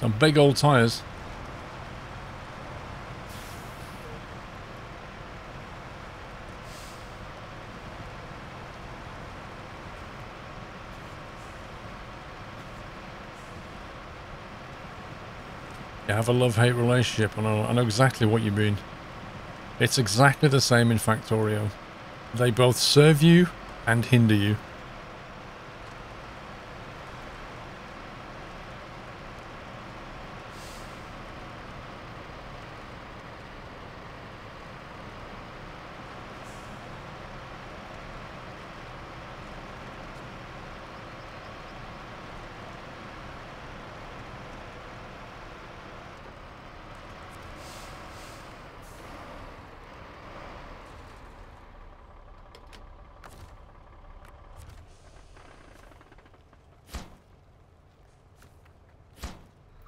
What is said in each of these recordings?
Some big old tyres. You have a love-hate relationship, and I know exactly what you mean. It's exactly the same in Factorio. They both serve you and hinder you.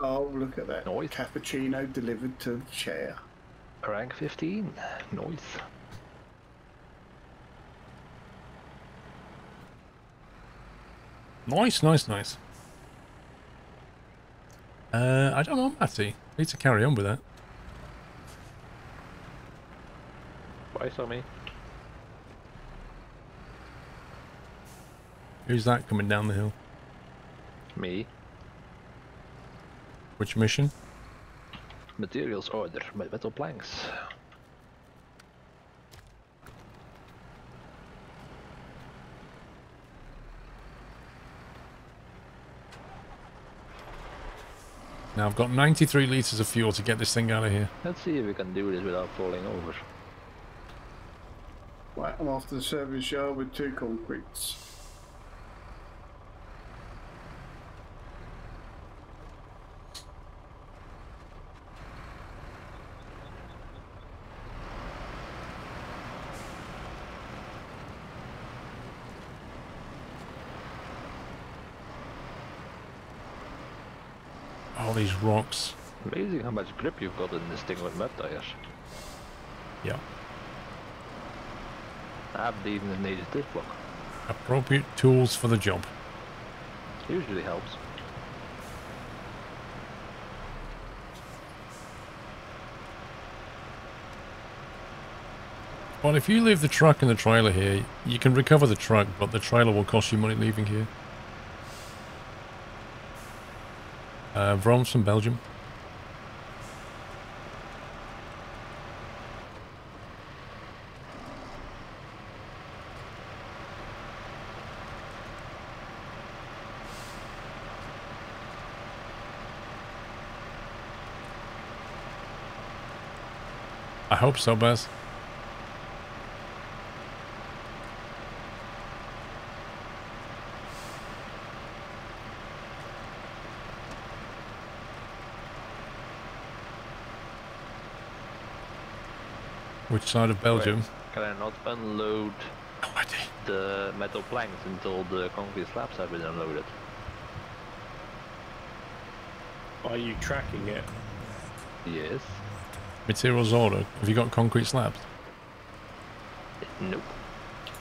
Oh, look at that. Nice. Cappuccino delivered to the chair. Rank 15. Nice. Nice, nice, nice. Uh, I don't know, Matty. Need to carry on with that. Bye, Sammy. Who's that coming down the hill? Me. Which mission? Materials order met metal planks. Now I've got 93 litres of fuel to get this thing out of here. Let's see if we can do this without falling over. Right, I'm off to the service yard with two concretes. All these rocks. Amazing how much grip you've got in this thing with mud tires. Yeah. I haven't even needed this block. Appropriate tools for the job. Usually helps. Well, if you leave the truck in the trailer here, you can recover the truck, but the trailer will cost you money leaving here. Uh, Vroms from Belgium. I hope so, Baz. Which side of Belgium? Can I not unload No the metal planks until the concrete slabs have been unloaded? Are you tracking it? Yes. Materials order. Have you got concrete slabs? Nope.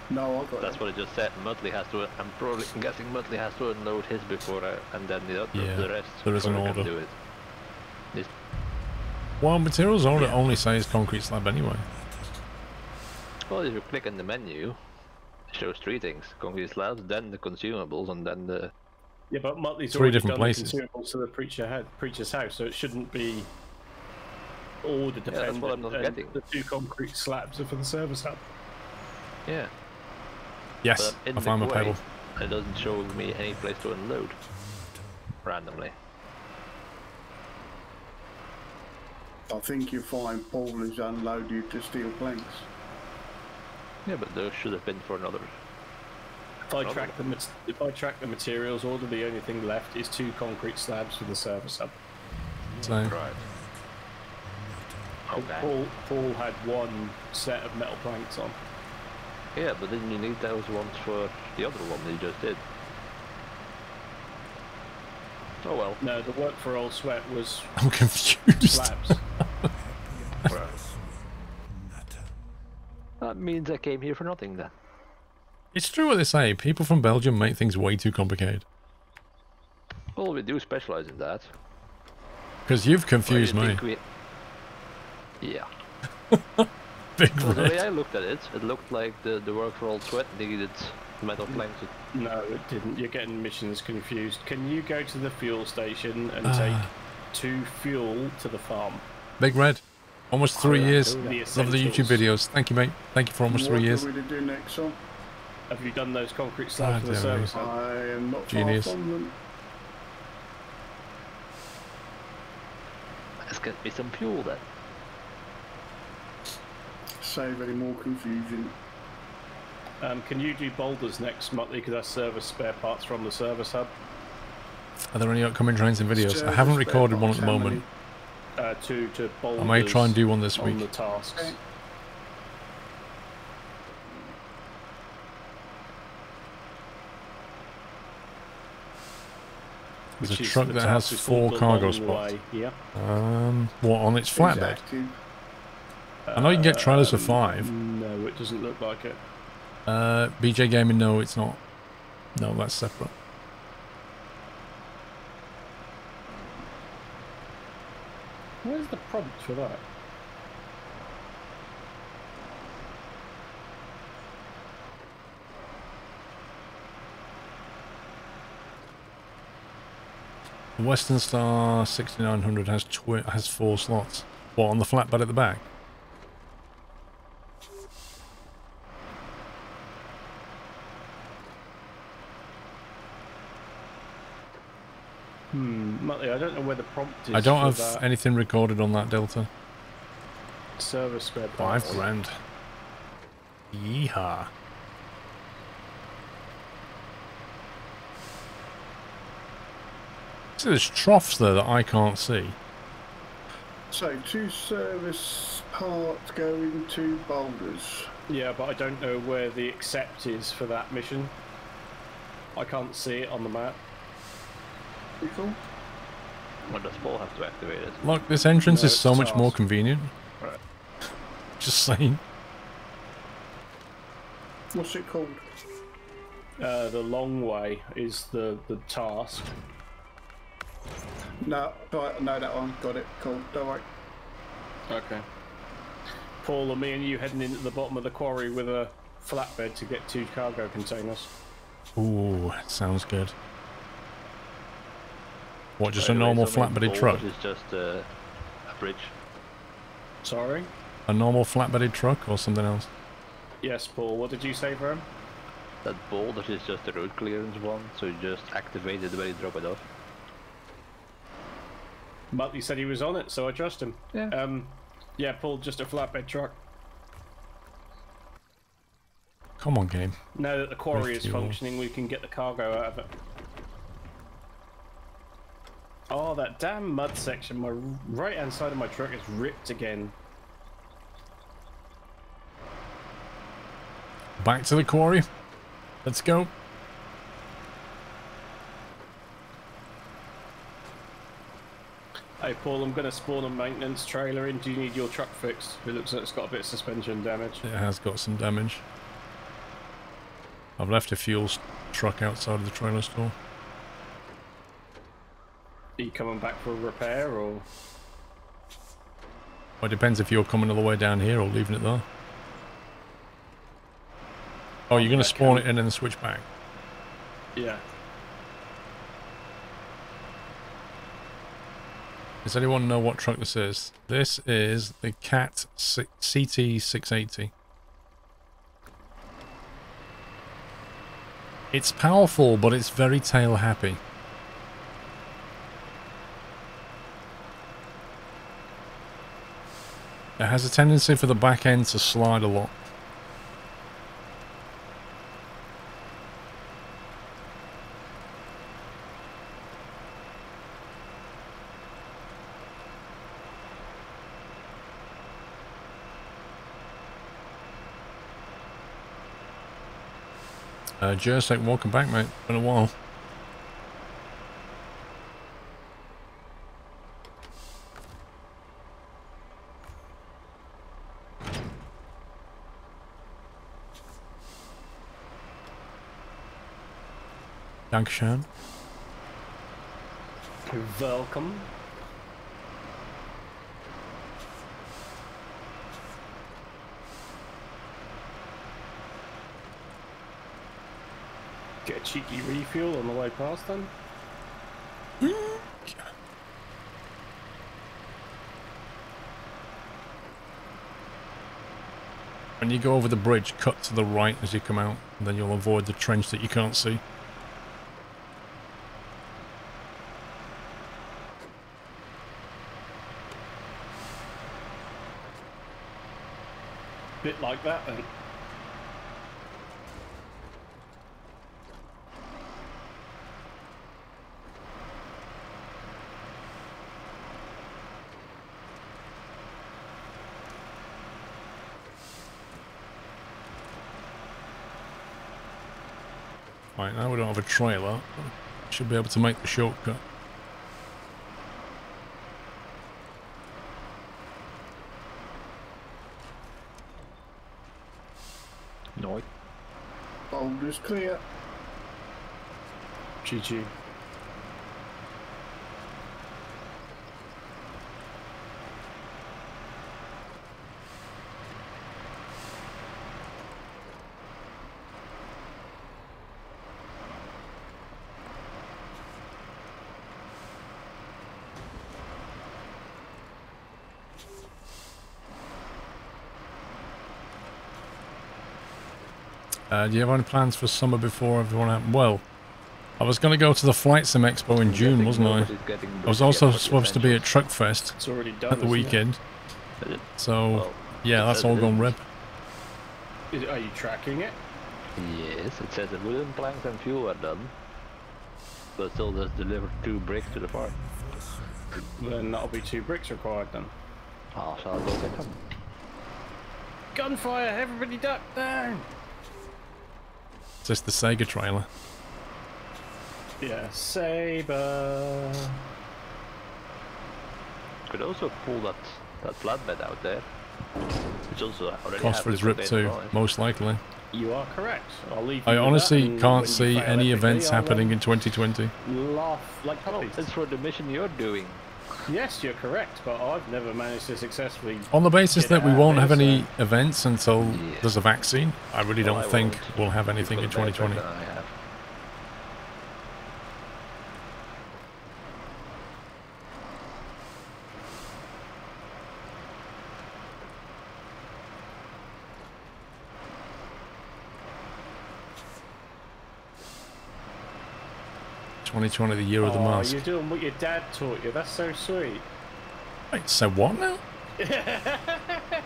No, I got That's it. what I just said. Muttley has to. I'm probably I'm guessing Muttley has to unload his before, I, and then the other, Yeah, the rest. there is an before I can order. Do it. This, Well, materials order Yeah. only says concrete slab anyway. Well, if you click in the menu, it shows three things: concrete slabs, then the consumables, and then the. Yeah, but Muttley's Three different done places. the consumables to the preacher ha- preacher's house, so it shouldn't be order that's dependent. what I'm not and getting. The two concrete slabs are for the service hub. Yeah. Yes, But I the found my way, pedal. It doesn't show me any place to unload. Randomly. I think you find Paul has unloaded to steel planks. Yeah, but those should have been for another. If I track the if I track the materials order, the only thing left is two concrete slabs for the service hub. So, Right. Okay. Paul Paul had one set of metal planks on. Yeah, but then you need those ones for the other one that you just did. Oh well. No, the work for Old Sweat was I'm confused. slabs. That means I came here for nothing then. It's true what they say. People from Belgium make things way too complicated. Well, we do specialize in that. Because you've Well, confused you me. we- Yeah. Big Well, the way. I looked at it, it looked like the, the work for all sweat needed metal planks. No, it didn't. You're getting missions confused. Can you go to the fuel station and Ah. take two fuel to the farm? Big red. Almost three years. do. Love the YouTube videos. Thank you, mate. Thank you for almost what three years. are we to do next, son? Have you done those concrete slabs for the service me. I am not Genius. far from them. Let's get me some fuel then. Save any more confusion. Um, can you do boulders next, Muttley? Because I service spare parts from the service hub. Are there any upcoming trains and videos? I haven't recorded one at the how moment. Uh, to to boulders. I may try and do one this on week. the tasks. Okay. There's which a truck the that has four cargo spots. Yeah. Um, what on its flatbed? active? I know you can get trailers for Um, five. No, it doesn't look like it. Uh, BJ Gaming, no, it's not. No, that's separate. Where's the prompt for that? The Western Star 6900 has has four slots. What on the flatbed at the back? Hmm, Muttley, I don't know where the prompt is. I don't have that anything recorded on that Delta. service spare Five grand. Yeehaw. So there's troughs there that I can't see. So, two service parts going to boulders. Yeah, but I don't know where the accept is for that mission. I can't see it on the map. People? When does Paul have to activate it? Look, this entrance No, is so it's much more convenient. Right. Just saying. What's it called? Uh, the long way is the, the task. No, right, no, that one. Got it. Cool. Don't worry. Okay. Paul, are me and you heading into the bottom of the quarry with a flatbed to get two cargo containers? Ooh, sounds good. What, just By a normal something flatbedded truck? Is just uh, a bridge. Sorry? A normal flatbedded truck or something else? Yes, Paul, what did you say for him? That boulder is just a road clearance one, so you just activate it when you drop it off. But he said he was on it, so I trust him. Yeah. Um, yeah, Paul, just a flatbed truck. Come on, game. Now that the quarry is fuel. functioning, we can get the cargo out of it. Oh, that damn mud section. My right hand side of my truck is ripped again. Back to the quarry. Let's go. Hey, Paul, I'm going to spawn a maintenance trailer in. Do you need your truck fixed? It looks like it's got a bit of suspension damage. It has got some damage. I've left a fuel truck outside of the trailer store. Are you coming back for a repair or? Well, it depends if you're coming all the way down here or leaving it there. Oh, you're going to spawn it in and then switch back. Yeah. Does anyone know what truck this is? This is the CAT CT680. It's powerful, but it's very tail happy. It has a tendency for the back end to slide a lot. Uh, Jersek, welcome back, mate. Been a while. Dankeschön. You're welcome. Get a cheeky refuel on the way past then. When you go over the bridge, cut to the right as you come out, and then you'll avoid the trench that you can't see. Bit like that then. Right, now we don't have a trailer. Should be able to make the shortcut. No. Boulder's clear. GG. Uh, do you have any plans for summer before everyone? Well, I was going to go to the Flight Sim Expo in June, wasn't I? I was also supposed to be at Truckfest It's already done. at the weekend. It? So, Well, yeah, that's all gone is. rip. Is- Are you tracking it? Yes, it says the wooden planks and fuel are done. But still just delivered two bricks to the farm. Then that'll be two bricks required then. Oh, so I'll go get them. Gunfire! Everybody duck down! It's just the Sega trailer. Yeah, Saber. Could also pull that that flatbed out there. Which also already Cosford's has rip too, container most likely. You are correct. I'll leave. You I honestly that, can't when see any events happening um, in 2020. Laugh like Oh, puppies. it's for the mission you're doing. Yes, you're correct, but I've never managed to successfully. On the basis that we won't have any so- events until Yeah. there's a vaccine, I really Well, don't I think won't. we'll have anything in You've got a better 2020. I have. Twenty twenty, the year of the oh, mask. you're doing what your dad taught you. That's so sweet. Wait, so what now?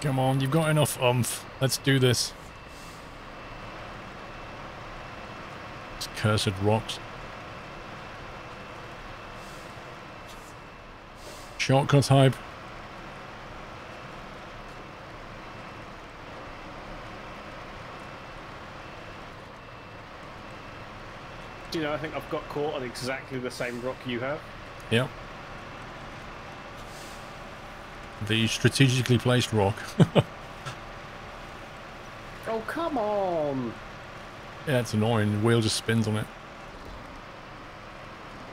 Come on, you've got enough umph. Let's do this. These cursed rocks. Shortcut hype. Do you know? I think I've got caught on exactly the same rock you have. Yeah. The strategically placed rock. Oh come on! yeah, it's annoying. The wheel just spins on it.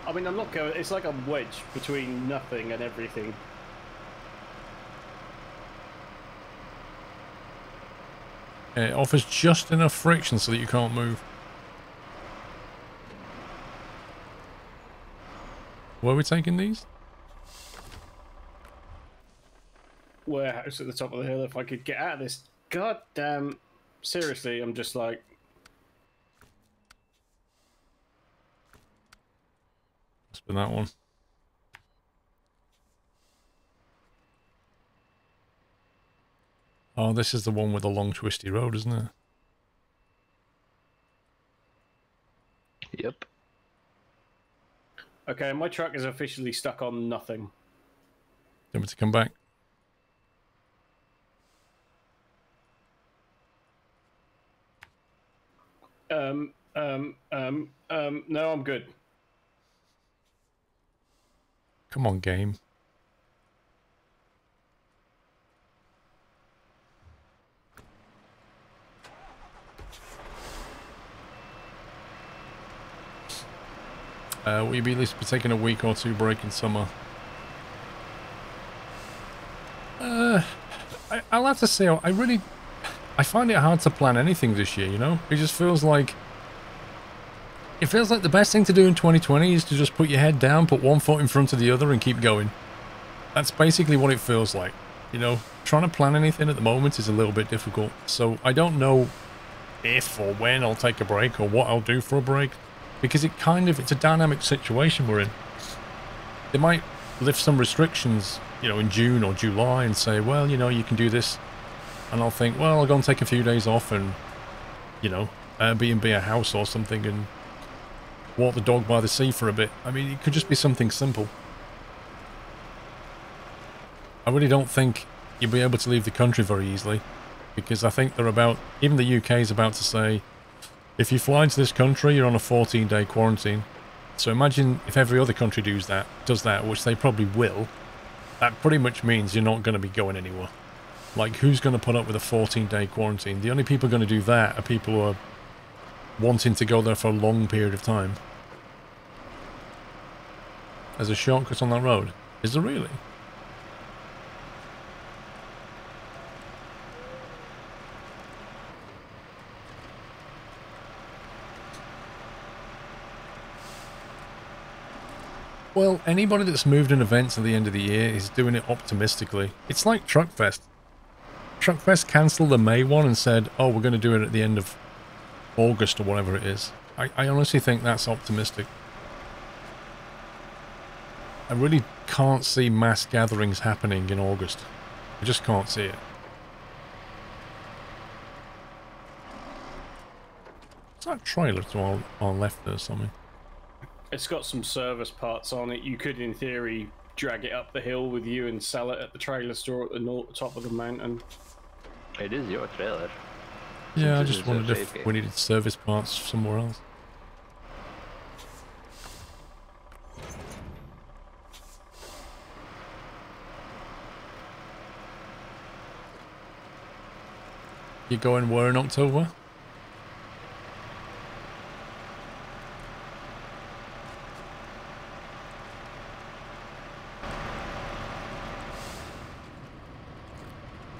I mean, I'm not going. It's like a wedge between nothing and everything. It offers just enough friction so that you can't move. Where are we taking these? Warehouse at the top of the hill. If I could get out of this goddamn. Seriously, I'm just like. Must have been that one. Oh, this is the one with the long twisty road, isn't it? Yep. Okay, my truck is officially stuck on nothing. Do you want me to come back? Um, um, um, um. No, I'm good. Come on, game. Uh, will you be at least be taking a week or two break in summer? Uh, I, I'll have to say, I really, I find it hard to plan anything this year, you know? It just feels like, it feels like the best thing to do in 2020 is to just put your head down, put one foot in front of the other and keep going. That's basically what it feels like. You know, trying to plan anything at the moment is a little bit difficult. So I don't know if or when I'll take a break or what I'll do for a break because it kind of, it's a dynamic situation we're in. They might lift some restrictions, you know, in June or July and say, well, you know, you can do this. And I'll think, well, I'll go and take a few days off and, you know, Airbnb a house or something and walk the dog by the sea for a bit. I mean, it could just be something simple. I really don't think you'll be able to leave the country very easily because I think they're about, even the UK is about to say, if you fly into this country, you're on a 14 day quarantine. So imagine if every other country does that, does that, which they probably will, that pretty much means you're not going to be going anywhere. Like, who's going to put up with a 14 day quarantine? The only people going to do that are people who are wanting to go there for a long period of time. There's a shortcut on that road. Is there really? Well, anybody that's moved an event to the end of the year is doing it optimistically. It's like Truckfest. Truckfest cancelled the May one and said, oh, we're going to do it at the end of August or whatever it is. I, I honestly think that's optimistic. I really can't see mass gatherings happening in August. I just can't see it. it. Is that trailer to our, our left there something? It's got some service parts on it. You could, in theory, drag it up the hill with you and sell it at the trailer store at the north, top of the mountain. It is your trailer. Yeah, I just wondered if we needed service parts somewhere else. You going where in October?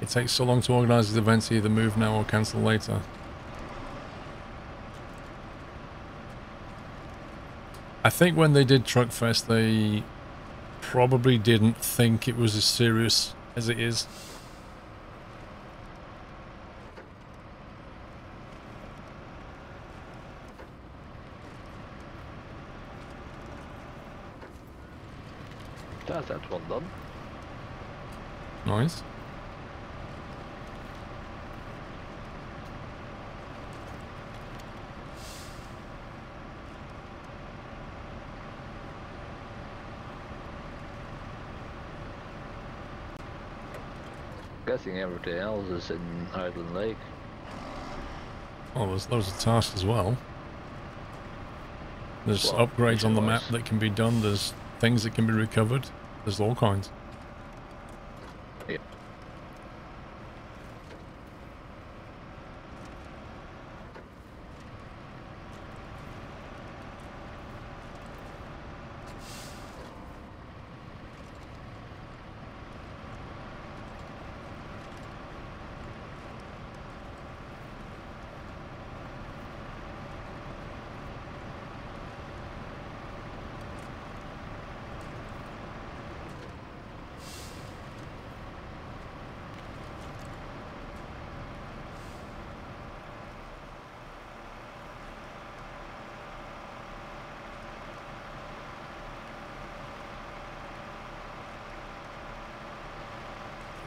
It takes so long to organise these events, either move now or cancel later. I think when they did Truckfest, they probably didn't think it was as serious as it is. That's that one done. Nice. Everything else is in Island Lake. Oh, there's loads of tasks as well. There's Well, upgrades on the map that can be done. There's things that can be recovered. There's all kinds. Yep.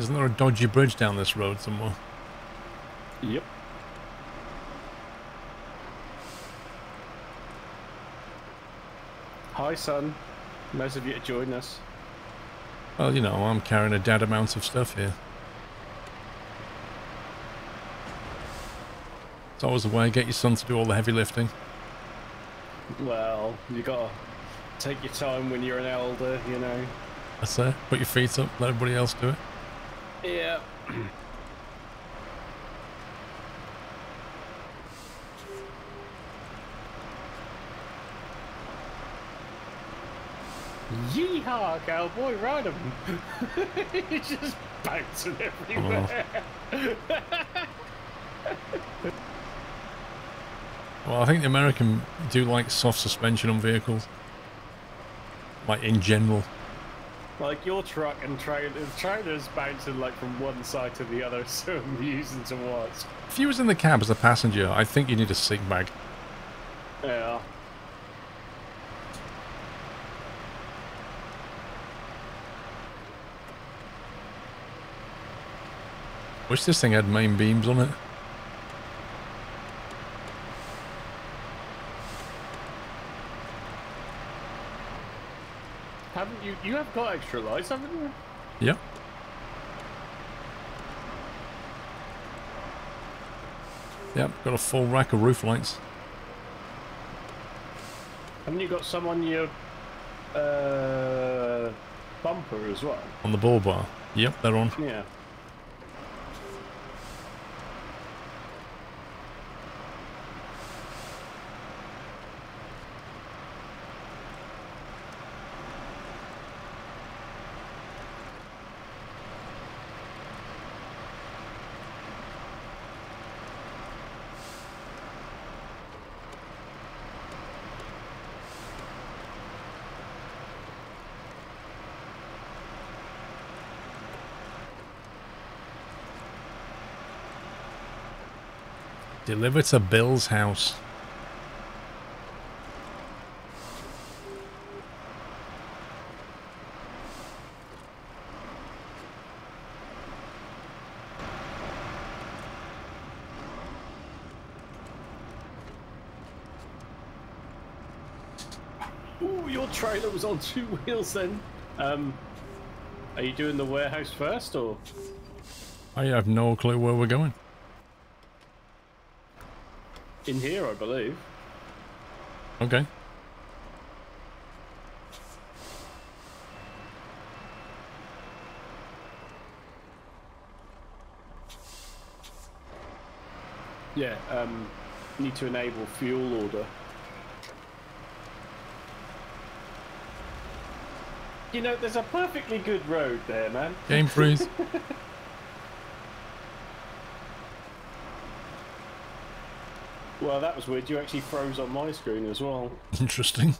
Isn't there a dodgy bridge down this road somewhere? Yep. Hi, son. Nice of you to join us. Well, you know, I'm carrying a dead amount of stuff here. It's always a way, to get your son to do all the heavy lifting. Well, you gotta take your time when you're an elder, you know. That's it. Put your feet up, let everybody else do it. Yeah. Yeehaw, cowboy, ride 'em! He's just bouncing everywhere. Well, I think the American do like soft suspension on vehicles. Like in general. Like your truck and trailer, the trailer's bouncing like from one side to the other, so amusing to watch. If you was in the cab as a passenger, I think you need a seat bag. Yeah. Wish this thing had main beams on it. Haven't you? You have got extra lights, haven't you? Yep. Yep, got a full rack of roof lights. Haven't you got some on your uh, bumper as well? On the bull bar. Yep, they're on. Yeah. Deliver to Bill's house. Ooh, your trailer was on two wheels then. Um, are you doing the warehouse first, or I have no clue where we're going. In here? I believe. Okay. Yeah. Um, need to enable fuel order. You know, there's a perfectly good road there, man. Game freeze. Well, that was weird. You actually froze on my screen as well. Interesting.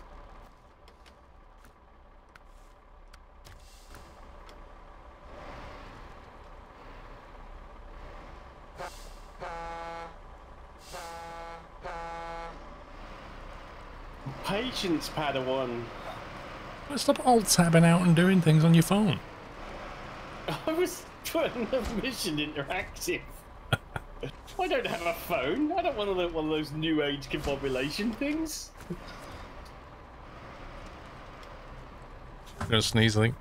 Patience, Padawan. Stop alt tabbing out and doing things on your phone. I was putting the mission interactive. I don't have a phone. I don't want to of one of those new age confabulation things. I'm gonna sneeze, I think.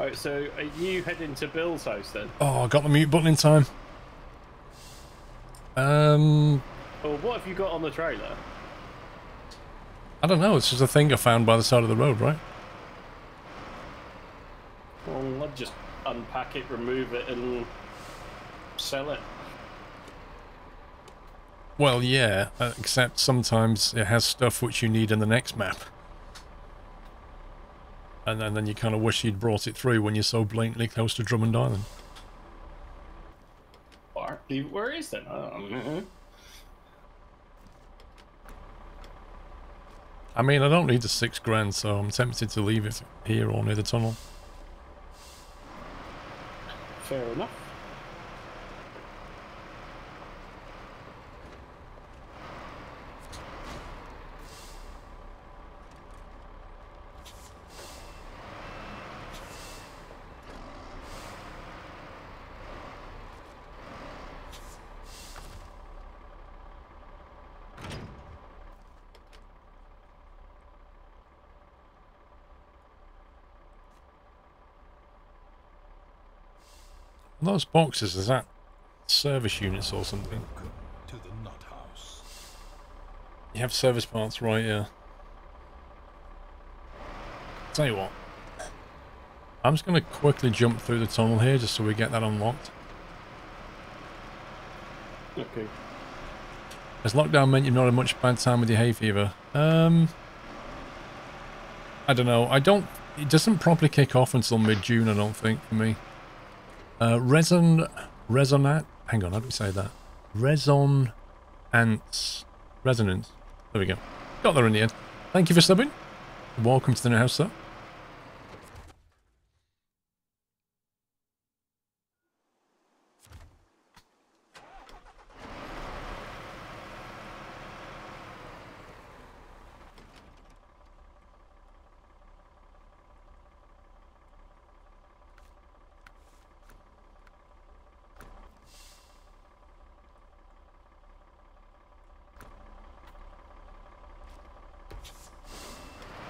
Alright, so are you heading to Bill's house then? Oh, I got the mute button in time. Um, Well, what have you got on the trailer? I don't know. It's just a thing I found by the side of the road, right? Well, I'd just unpack it, remove it, and sell it. Well, yeah, uh, except sometimes it has stuff which you need in the next map. And then, then you kind of wish you'd brought it through when you're so blatantly close to Drummond Island. Or leave it where is. I. I mean, I don't need the six grand, so I'm tempted to leave it here or near the tunnel. Fair enough. Those boxes, is that service units or something? Welcome to the Nut House. You have service parts, right, yeah. Tell you what. I'm just going to quickly jump through the tunnel here just so we get that unlocked. Okay. Has lockdown meant you've not had much bad time with your hay fever? Um, I don't know. I don't. It doesn't properly kick off until mid-June. I don't think for me. Uh, reson, resonat. Hang on, how do we say that? Reson, ants, resonance. There we go. Got there in the end. Thank you for subbing. Welcome to the new house, sir.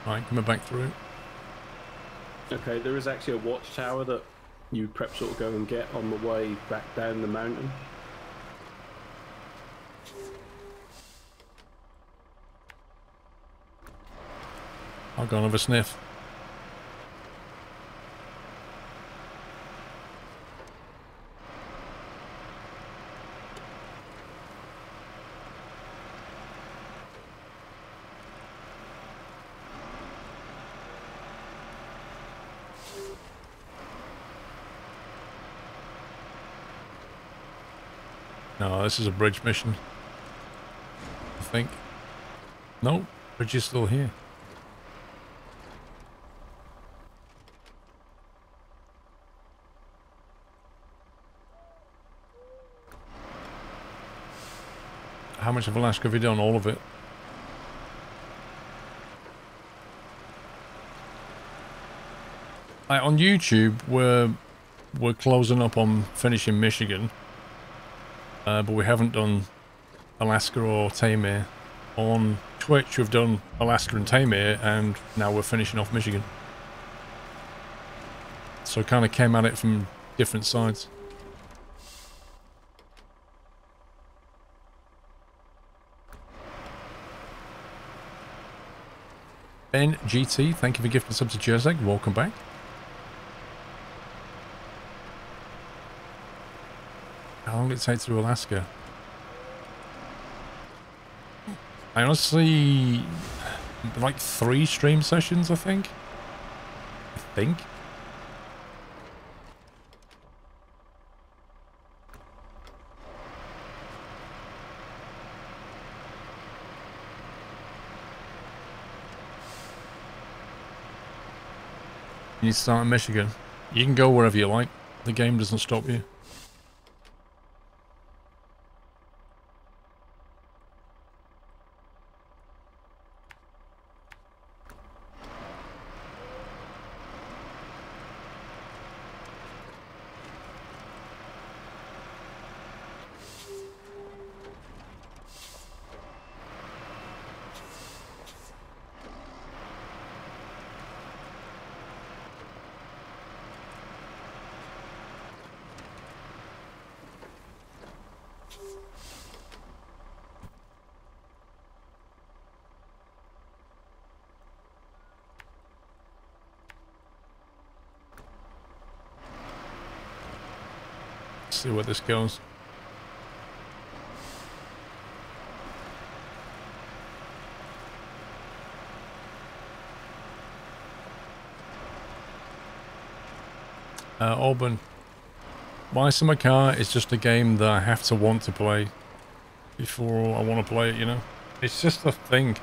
Right, coming back through. Okay, there is actually a watchtower that you prep sort of go and get on the way back down the mountain. I'll go and have a sniff. No, this is a bridge mission. I think. No, bridge is still here. How much of Alaska have you done? All of it. I, on YouTube, we're we're closing up on finishing Michigan, uh, but we haven't done Alaska or Taymyr. On Twitch, we've done Alaska and Taymyr, and now we're finishing off Michigan. So kind of came at it from different sides. Ben GT, thank you for gifting sub to Jersey. Welcome back. Long did it take through Alaska? I honestly like three stream sessions, I think. I think. You start in Michigan. You can go wherever you like. The game doesn't stop you. See where this goes. Uh, Auburn. My Summer Car is just a game that I have to want to play before I want to play it, you know? It's just a thing.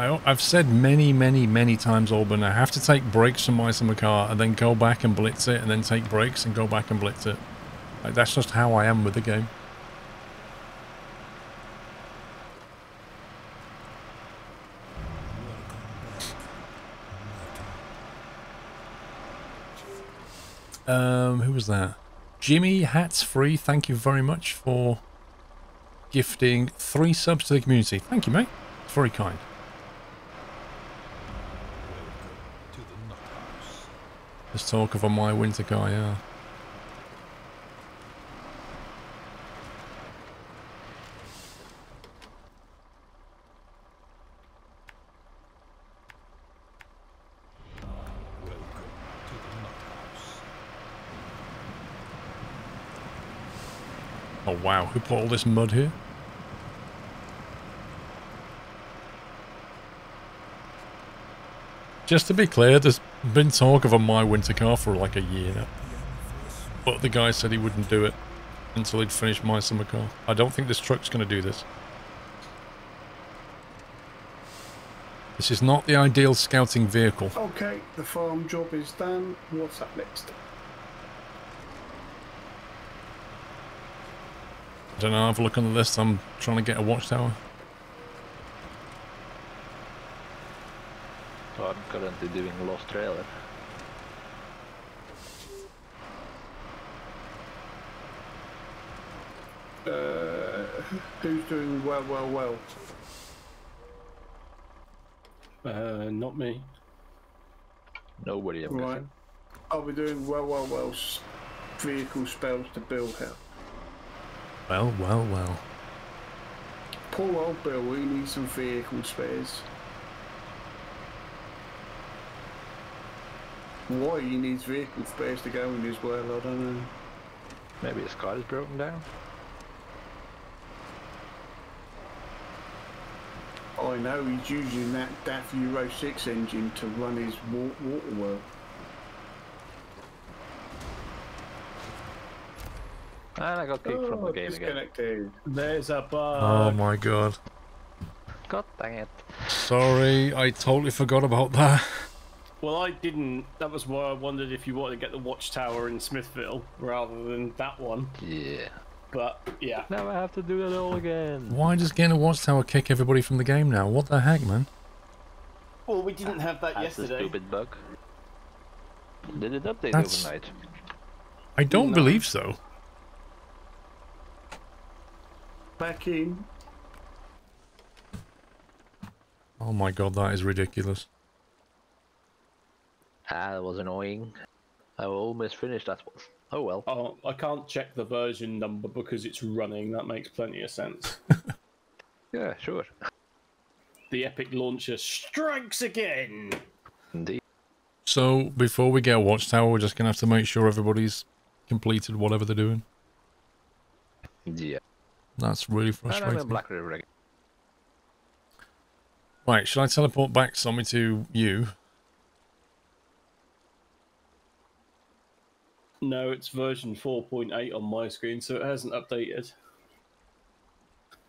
I, I've said many, many, many times, Auburn, I have to take breaks from my summer car and then go back and blitz it and then take breaks and go back and blitz it. Like, that's just how I am with the game. Um, who was that? Jimmy Hats Free, thank you very much for gifting three subs to the community. Thank you, mate. It's very kind. There's talk of a My Winter guy, yeah. Oh wow, who put all this mud here? Just to be clear, there's been talk of a My Winter car for like a year now. But the guy said he wouldn't do it until he'd finished My Summer car. I don't think this truck's going to do this. This is not the ideal scouting vehicle. Okay, the farm job is done. What's up next? I don't know, have a look on the list. I'm trying to get a watchtower. So I'm currently doing Lost Trailer. Uh, who's doing well, well, well? Uh, not me. Nobody I'm Right. guessing. I'll be doing well, well, well. Vehicle spells to build here. Well, well, well. Poor old Bill, we need some vehicle spares. Why he needs vehicle spares to go in as well, I don't know. Maybe his car is broken down. I know he's using that DAF Euro 6 engine to run his wa- water well. And I got kicked from the Oh, game again. disconnected. There's a bug. Oh my god. God dang it. Sorry, I totally forgot about that. Well, I didn't. That was why I wondered if you wanted to get the watchtower in Smithville rather than that one. Yeah. But yeah, Now I have to do it all again. Why does getting a watchtower kick everybody from the game now? What the heck, man? well, we didn't have that That's the yesterday. stupid bug. Did it update That's- overnight? I don't No. believe so. Back in. Oh my god, that is ridiculous. Ah, that was annoying. I almost finished that one. Oh well. Oh, I can't check the version number because it's running. That makes plenty of sense. Yeah, sure. the Epic launcher strikes again. Indeed. So, before we get a watchtower, we're just gonna have to make sure everybody's completed whatever they're doing. Yeah. That's really And I'm in frustrating. Black River again. Right, should I teleport back something to you? No, it's version 4.8 on my screen, so it hasn't updated.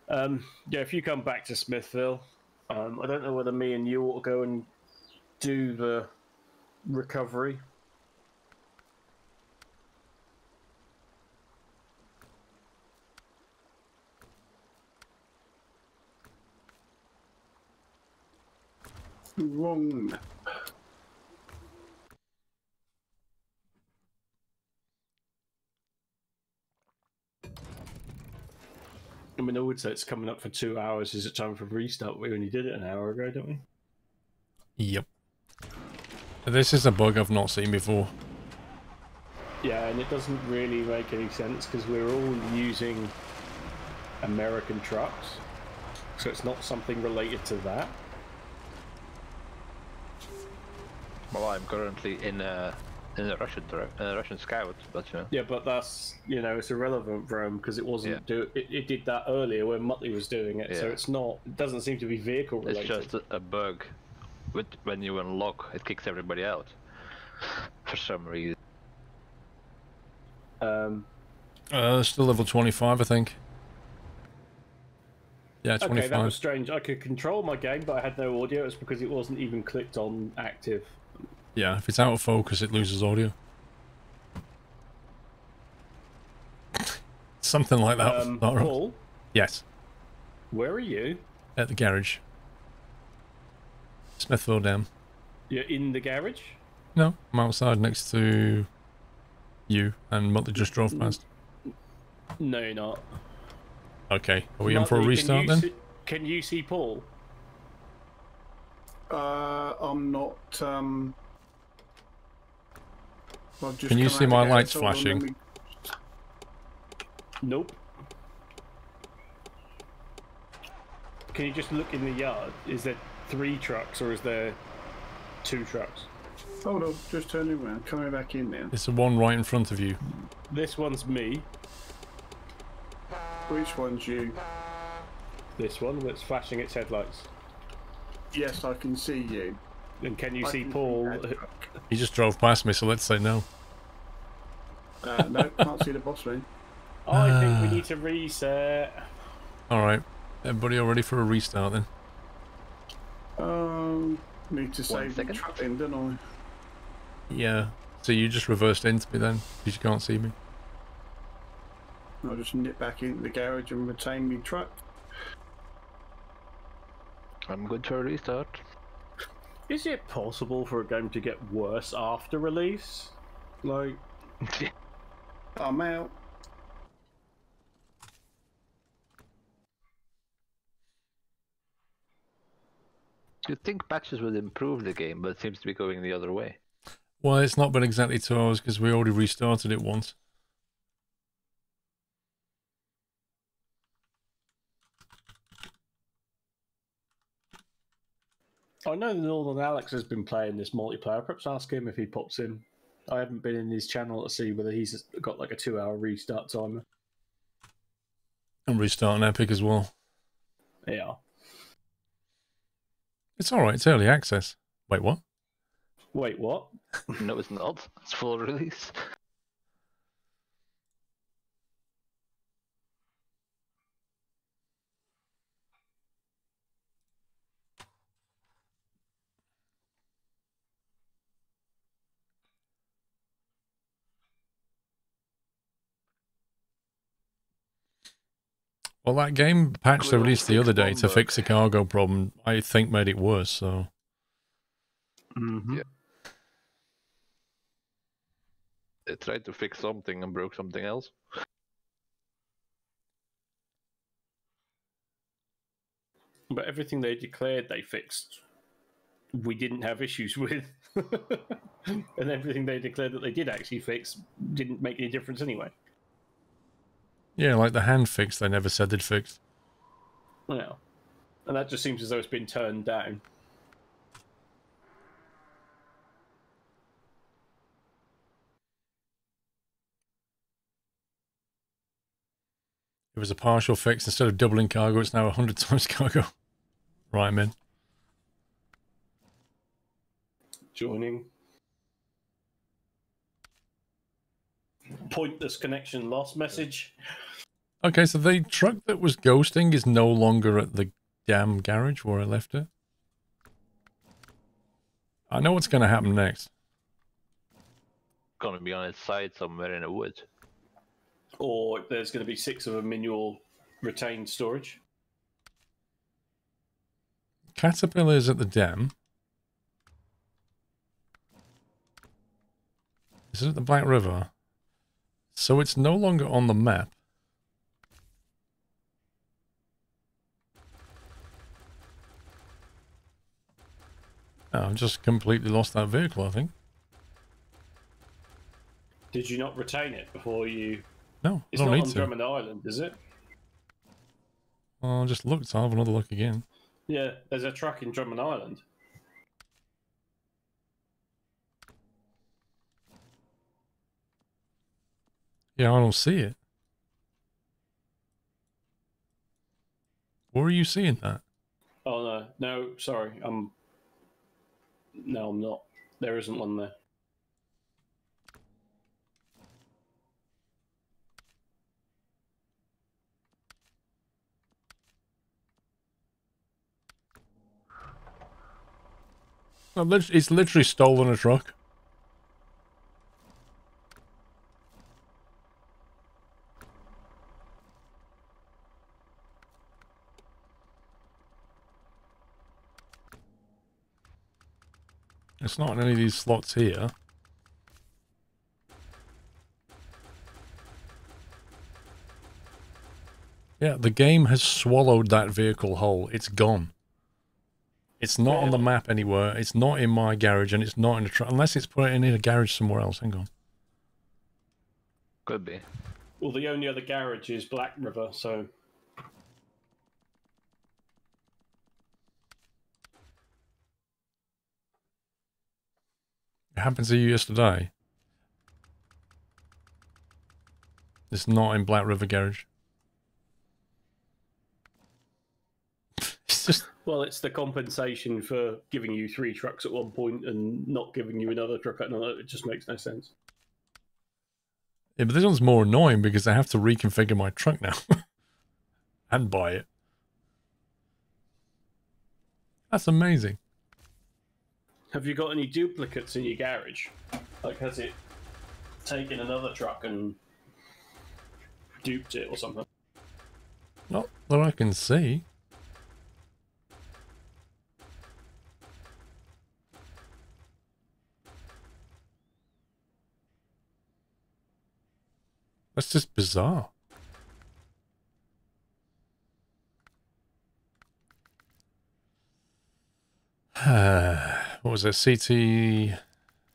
Um, yeah, if you come back to Smithville, um, I don't know whether me and you ought to go and do the recovery. Wrong map. I mean, I it's coming up for two hours. Is it time for a restart? We only did it an hour ago, don't we? Yep. This is a bug I've not seen before. Yeah, and it doesn't really make any sense because we're all using American trucks, so it's not something related to that. Well, I'm currently in a in the Russian dir- uh, Russian scout, but you know. Yeah, but that's you know it's irrelevant for him because it wasn't Yeah. do it, it did that earlier when Muttley was doing it, so it's not. It doesn't seem to be vehicle It's just a, a bug. With when you unlock, it kicks everybody out. For some reason. Um, Uh, still level 25, I think. Yeah, 25. okay, 25. that was strange. I could control my game, but I had no audio. It's because it wasn't even clicked on active. Yeah, if it's out of focus, it loses audio. Something like that. Um, Not. Paul, Yes, where are you? at the garage. Smithville Dam. You're in the garage. No, I'm outside next to you, and Muttley just drove past. No, you're not. Okay, are we in for a restart can you then? See, can you see Paul? Uh, I'm not. Um, I've just Can you see my of lights house, hold on, let flashing? me- Nope. Can you just look in the yard? Is there three trucks or is there two trucks? Hold on, just turning around, coming back in now. It's the one right in front of you. This one's me. Which one's you? This one that's flashing its headlights. Yes, I can see you. And can you I see can Paul? That truck. He just drove past me, so let's say no. Uh, no, can't see the boss man. I think Ah. we need to reset. Alright. Everybody all ready for a restart then? Um, need to save the second. truck then, don't I? Yeah. So you just reversed into me then, because you can't see me. I? I'll just nip back into the garage and retain my truck. I'm good for a restart. Is it possible for a game to get worse after release? Like, I'm out. You'd think patches would improve the game, but it seems to be going the other way. Well, it's not been exactly two hours because we already restarted it once. I know that Northern Alex has been playing this multiplayer. Perhaps ask him if he pops in. I haven't been in his channel to see whether he's got like a two-hour restart timer. And restarting Epic as well. Yeah. It's alright, it's early access. Wait, what? Wait, what? no, it's not. It's full release. Well, that game patch they Good released the other day to fix the cargo problem, I think made it worse, so... Mm-hmm. Yeah. They tried to fix something and broke something else. But everything they declared they fixed, we didn't have issues with. and everything they declared that they did actually fix didn't make any difference anyway. Yeah, like the hand fix they never said they'd fixed. Yeah. And that just seems as though it's been turned down. It was a partial fix. Instead of doubling cargo, it's now 100 times cargo. Right, I'm in. Joining. Pointless connection lost message. Okay, so the truck that was ghosting is no longer at the damn garage where I left it. I know what's going to happen next. Gonna be on its side somewhere in a wood. Or there's going to be six of them in your retained storage. Caterpillar's at the dam. Is it at the Black River? So it's no longer on the map. Oh, I've just completely lost that vehicle, I think. Did you not retain it before you? No, I It's not on to. Drummond Island, is it? Well, I just looked. I'll have another look again. Yeah, there's a truck in Drummond Island. Yeah, I don't see it. Where are you seeing that? Oh no, no, sorry, I'm. No, I'm not. There isn't one there. It's literally stolen a truck. It's not in any of these slots here. Yeah, the game has swallowed that vehicle whole. It's gone. It's not on the map anywhere. It's not in my garage, and it's not in a truck unless it's put in a garage somewhere else. Hang on. Could be. Well, the only other garage is Black River, so happened to you yesterday? It's not in Black River Garage. it's just... Well, it's the compensation for giving you three trucks at one point and not giving you another truck at another. It just makes no sense. Yeah, but this one's more annoying because I have to reconfigure my truck now and buy it. That's amazing. Have you got any duplicates in your garage? Like, has it taken another truck and duped it or something? Not that I can see. That's just bizarre. what was it? CT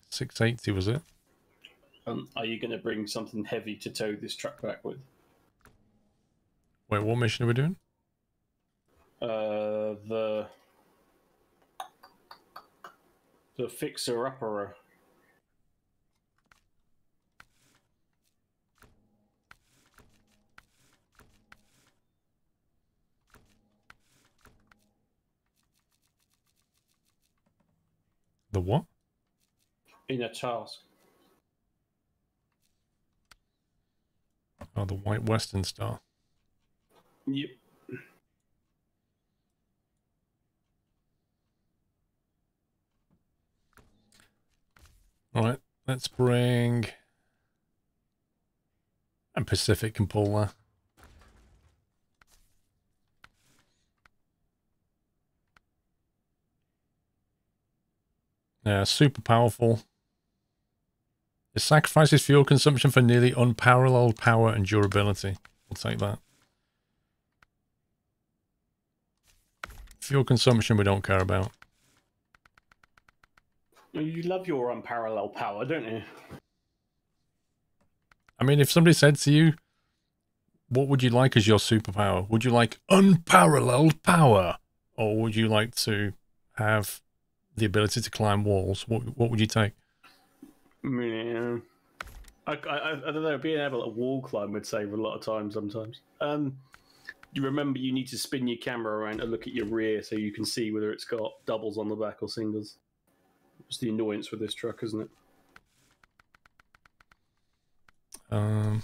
680 was it? Um, are you going to bring something heavy to tow this truck back with? Wait, what mission are we doing? Uh, the the fixer upper. The what? in a task. Oh, the White Western Star. Yep. All right, let's bring. And Pacific can pull Yeah, super powerful. It sacrifices fuel consumption for nearly unparalleled power and durability. We'll take that. Fuel consumption we don't care about. You love your unparalleled power, don't you? I mean, if somebody said to you, what would you like as your superpower? Would you like unparalleled power? Or would you like to have the ability to climb walls? What, what would you take? Yeah. I, I, I don't know. Being able to wall climb would save a lot of time sometimes. Um, you remember you need to spin your camera around and look at your rear so you can see whether it's got doubles on the back or singles. It's the annoyance with this truck, isn't it? Um,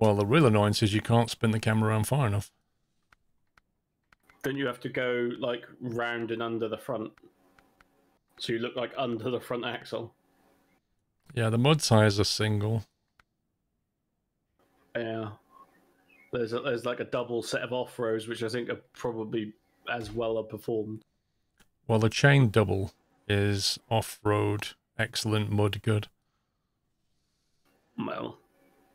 well, the real annoyance is you can't spin the camera around far enough. Don't you have to go like round and under the front? So you look like under the front axle. Yeah, the mud tires are single. Yeah. There's a, there's like a double set of off rows, which I think are probably as well performed. Well, the chain double is off-road, excellent mud good. Well,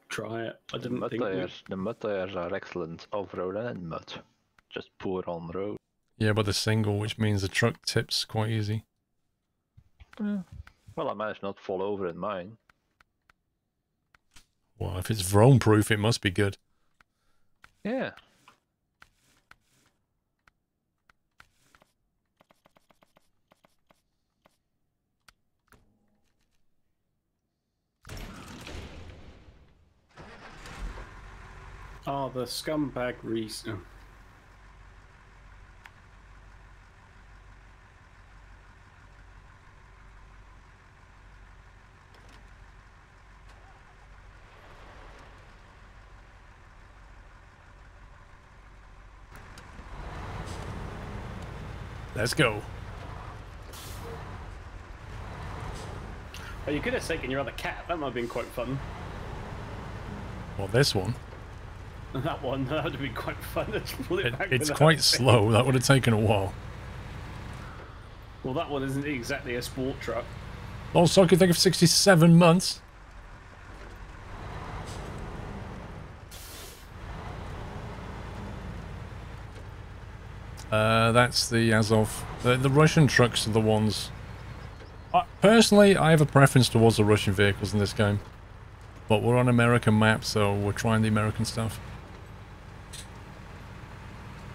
try it. I didn't Mud think. we- tires, the mud tires are excellent off-road and mud. Just poor on road. Yeah, but the single, which means the truck tips quite easy. Well, I managed not to fall over in mine. Well, if it's Vrone proof, it must be good. Yeah. Oh, the scumbag Reese. oh. Let's go. Oh, you could have taken your other cat. That might have been quite fun. Well, this one, That one, that would have been quite fun to pull it, it, back. it's quite slow. That would have taken a while. Well, that one isn't exactly a sport truck. Also, I could think of 67 months. Uh, that's the Azov. The, the Russian trucks are the ones. I, personally, I have a preference towards the Russian vehicles in this game. But we're on American map, so we're trying the American stuff.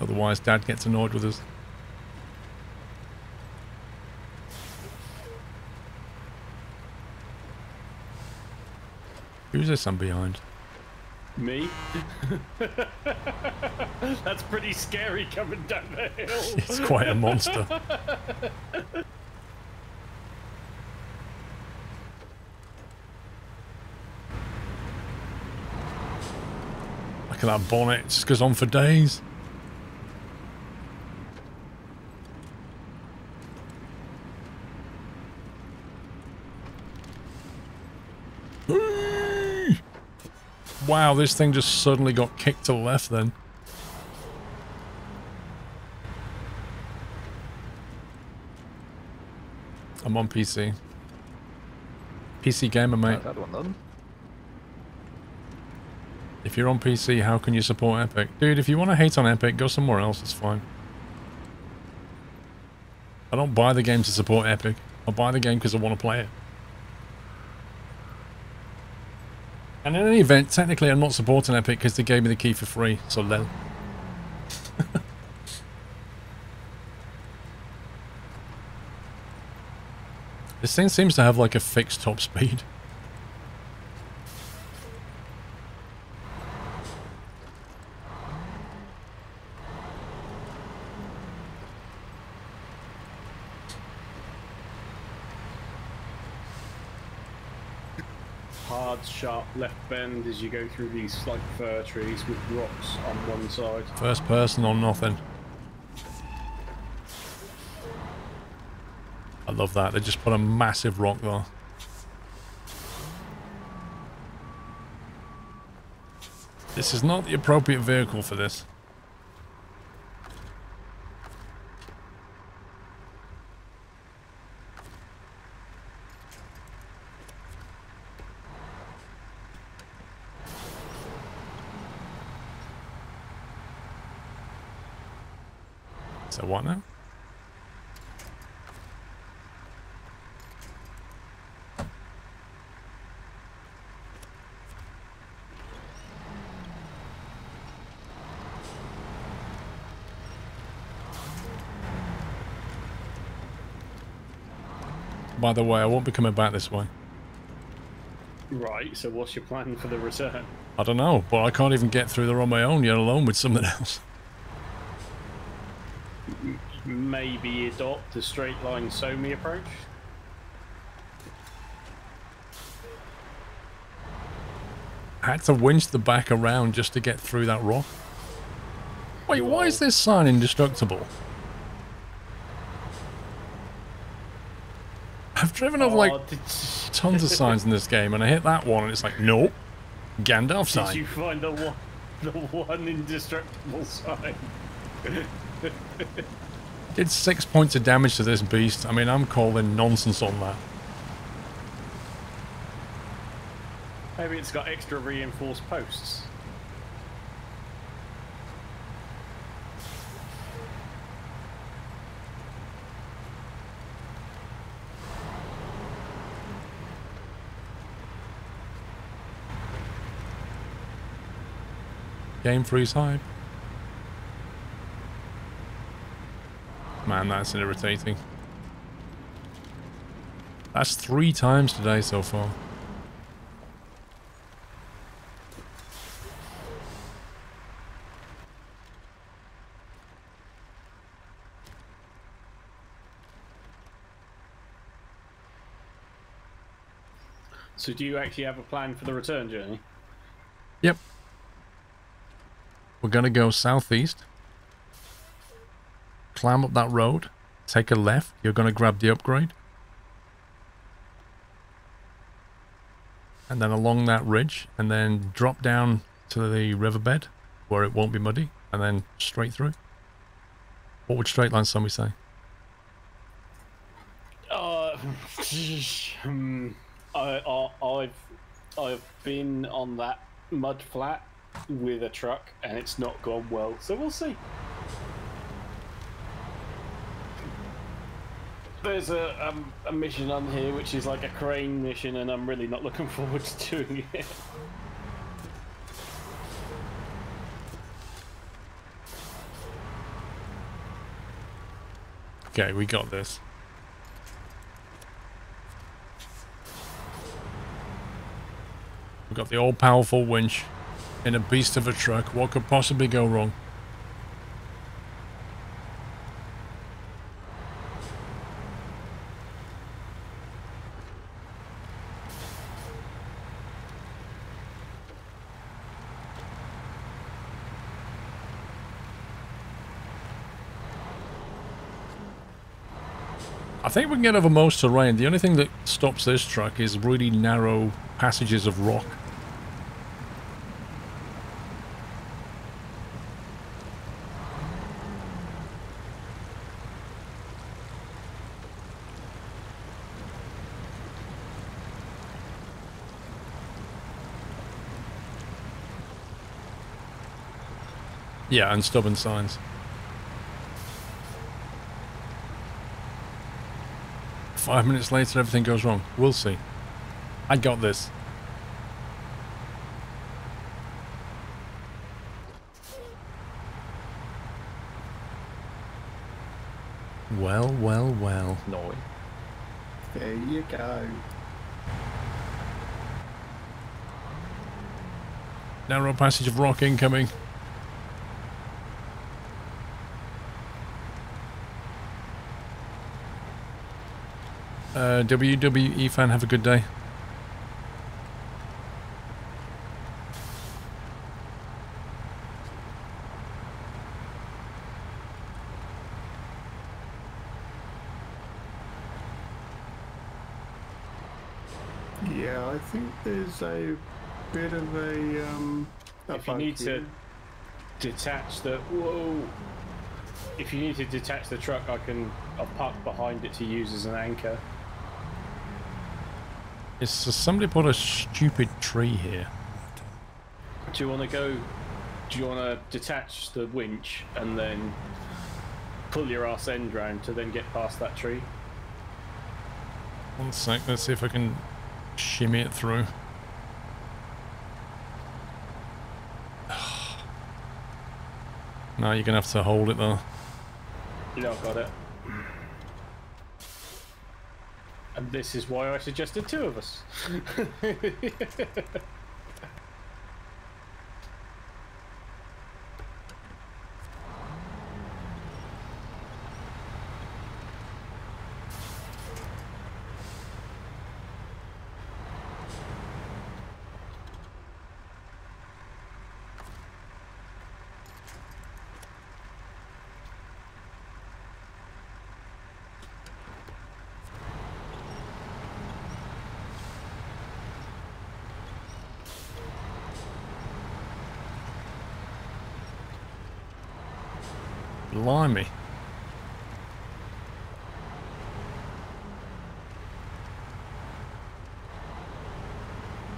Otherwise, Dad gets annoyed with us. Who's this I'm behind? Me? That's pretty scary coming down the hill. It's quite a monster. Look at that bonnet. It just goes on for days. Wow, this thing just suddenly got kicked to the left then. I'm on PC. PC gamer, mate. One done. If you're on PC, how can you support Epic? Dude, if you want to hate on Epic, go somewhere else, it's fine. I don't buy the game to support Epic. I buy the game because I want to play it. And in any event, technically I'm not supporting Epic because they gave me the key for free, so lel. this thing seems to have like a fixed top speed. Hard, sharp left bend as you go through these like fir trees with rocks on one side. First person or nothing. I love that. They just put a massive rock there. This is not the appropriate vehicle for this. So what now? By the way, I won't be coming back this way. Right, so what's your plan for the return? I don't know, but I can't even get through there on my own, yet alone with something else. Maybe adopt the straight line Somi approach? I had to winch the back around just to get through that rock. Wait, why is this sign indestructible? I've driven over like Oh, did, tons of signs in this game, and I hit that one, and it's like, nope, Gandalf sign. did you find the one, the one indestructible sign? Did six points of damage to this beast. I mean, I'm calling nonsense on that. Maybe it's got extra reinforced posts. Game freeze hype. Man, that's irritating. That's three times today so far. So do you actually have a plan for the return journey? Yep. We're gonna go southeast. Climb up that road. Take a left. You're gonna grab the upgrade. And then along that ridge. And then drop down to the riverbed where it won't be muddy. And then straight through. What would straight line somebody say? Uh, hmm, I, I, I've I've been on that mud flat with a truck and it's not gone well, so we'll see. There's a um, a mission on here which is like a crane mission, and I'm really not looking forward to doing it. Okay, we got this. We've got the all-powerful winch in a beast of a truck. What could possibly go wrong? Think we can get over most terrain. The only thing that stops this truck is really narrow passages of rock. Yeah, and stubborn signs. Five minutes later, everything goes wrong. We'll see. I got this. Well, well, well. No. There you go. Narrow passage of rock incoming. Uh, WWE fan, have a good day. Yeah, I think there's a bit of a um. a If you bug need to detach the whoa, if you need to detach the truck, I can. I'll park behind it to use as an anchor. Is somebody put a stupid tree here? Do you want to go? Do you want to detach the winch and then pull your ass end round to then get past that tree? One sec, let's see if I can shimmy it through. No, you're gonna have to hold it though. You know, I've got it. And this is why I suggested two of us. Blimey.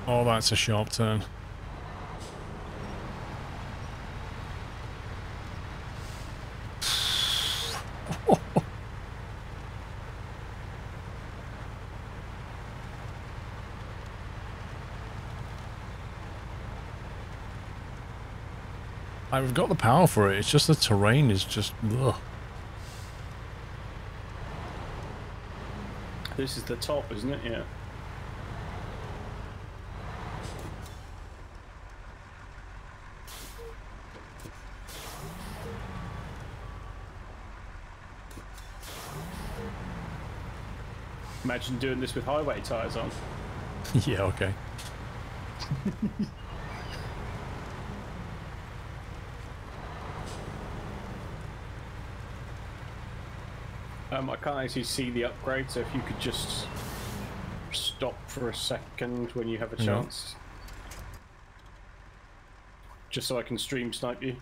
Oh, that's a sharp turn. I've got the power for it. It's just the terrain is just ugh. this is the top, isn't it? Yeah. Imagine doing this with highway tyres on. yeah, okay. Um, I can't actually see the upgrade, so if you could just stop for a second when you have a chance. Just so I can stream snipe you.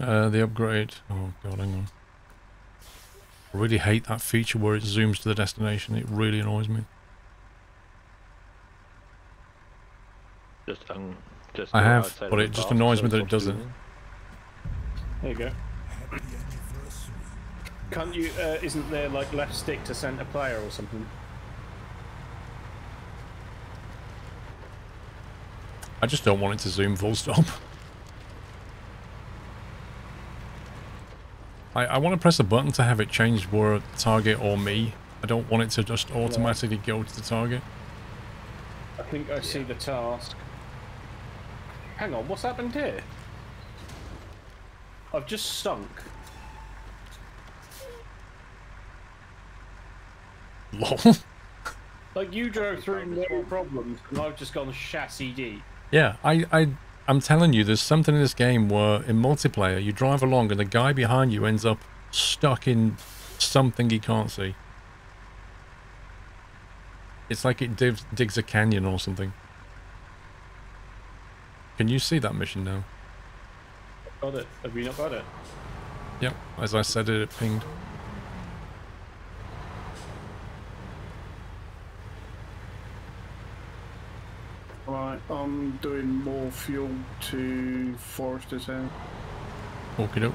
Uh, the upgrade. Oh god, hang on. I really hate that feature where it zooms to the destination. It really annoys me. Just um, just. I have, but it just annoys me that it doesn't. zooming. There you go. Happy anniversary. Can't you? Uh, isn't there like left stick to center player or something? I just don't want it to zoom full stop. I, I want to press a button to have it change where a target or me. I don't want it to just automatically go to the target. I think I see the task. Hang on, what's happened here? I've just sunk. Lol. Like you drove through no problems, and I've just gone chassis deep. yeah, I, I, I'm telling you, there's something in this game where in multiplayer you drive along and the guy behind you ends up stuck in something he can't see. It's like it digs, digs a canyon or something. Can you see that mission now? Got it. Have we not got it? Yep, as I said it, it pinged. Right, I'm doing more fuel to Forester's house. Okie doke.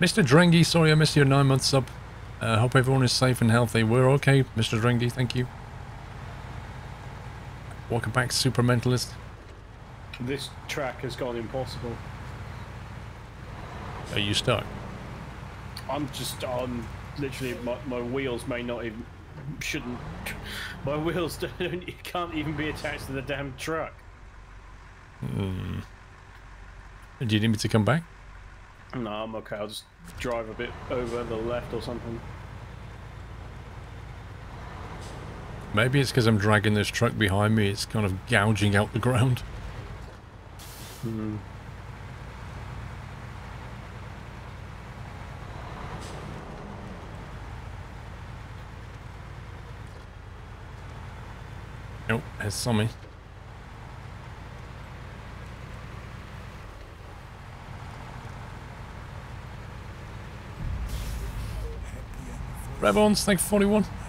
Mr. Drengy, sorry I missed your nine month sub. Uh, hope everyone is safe and healthy. We're okay, Mr. Drengy, thank you. Welcome back, Super Mentalist. This track has gone impossible. Are you stuck? I'm just on. Literally, my, my wheels may not even. Shouldn't. My wheels don't. Can't even be attached to the damn truck. Hmm. Do you need me to come back? No, I'm okay. I'll just drive a bit over the left or something. Maybe it's because I'm dragging this truck behind me. It's kind of gouging out the ground. Hmm. Nope, there's Sommy. Rebons, thank you for 41.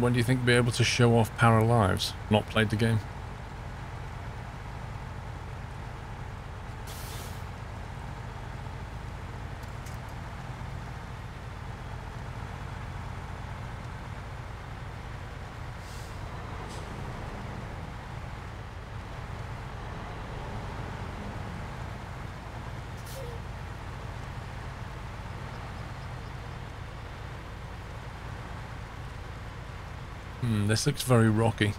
When do you think be able to show off Paralives? Not played the game. Hmm, this looks very rocky.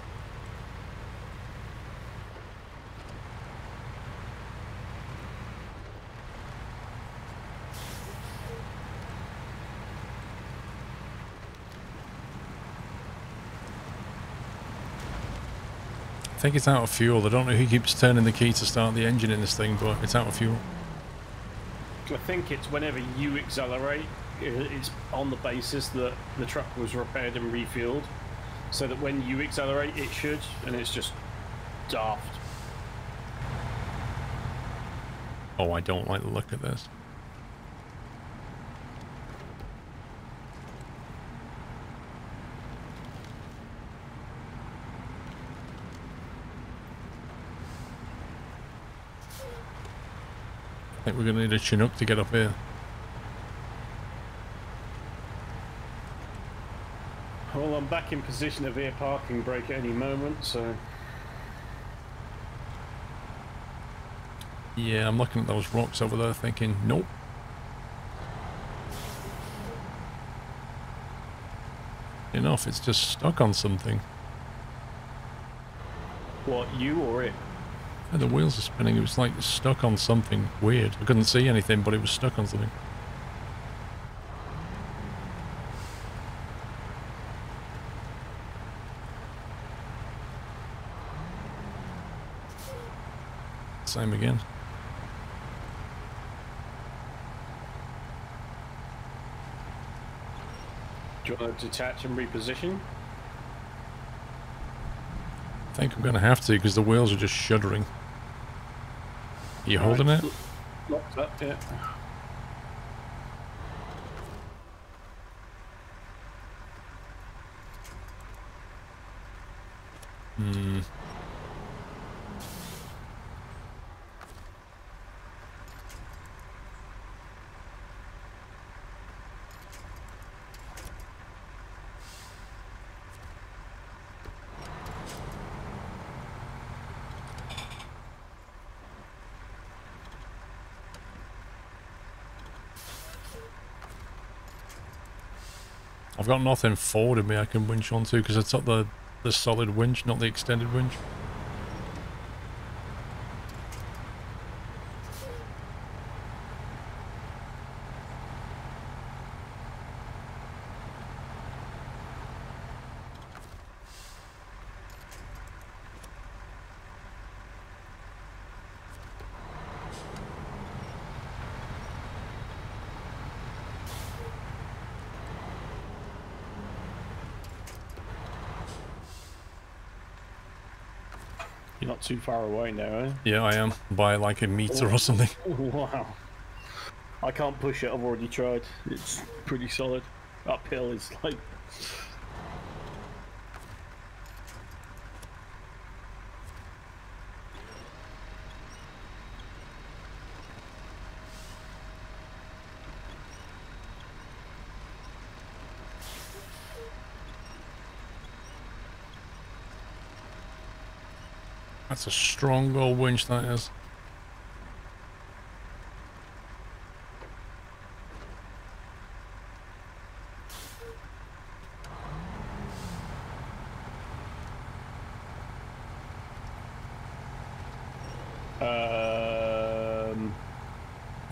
I think it's out of fuel. I don't know who keeps turning the key to start the engine in this thing, but it's out of fuel. I think it's whenever you accelerate, it's on the basis that the truck was repaired and refueled, so that when you accelerate, it should, and it's just daft. Oh, I don't like the look of this. I think we're gonna need a Chinook to get up here. Well, I'm back in position of ear parking brake at any moment, so Yeah, I'm looking at those rocks over there thinking, nope. Enough, it's just stuck on something. what you or it? And the wheels are spinning, it was like stuck on something weird. I couldn't see anything, but it was stuck on something. Same again. Do you want to detach and reposition? I think I'm going to have to because the wheels are just shuddering. Are you holding it? Locked up, yeah. Hmm. I've got nothing forward of me I can winch onto because I took the, the solid winch, not the extended winch. Too far away now, eh? Yeah, I am. By like a meter or something. Wow. I can't push it, I've already tried. It's pretty solid. Uphill is like. That's a strong old winch, that is. Um,